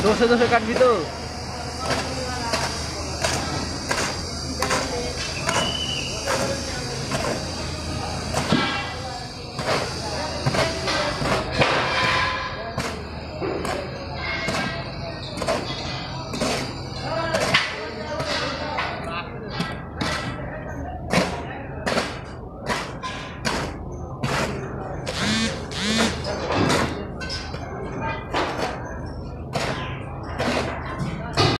tusuk-tusukan gitu.